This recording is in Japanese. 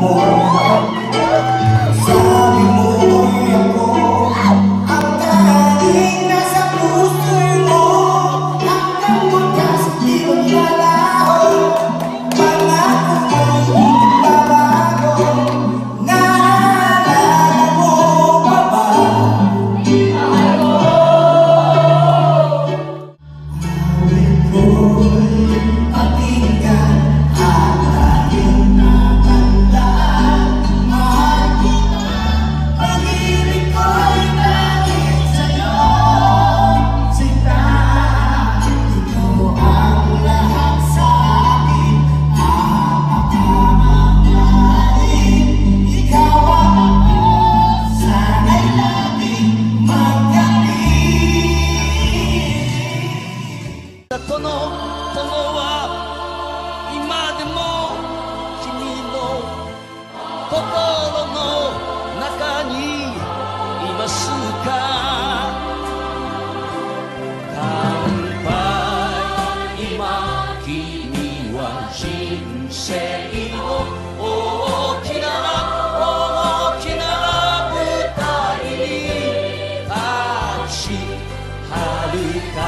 more. は今でも君の心の中にいますか？乾杯。今君は人生を大きな大きな舞台に立はるか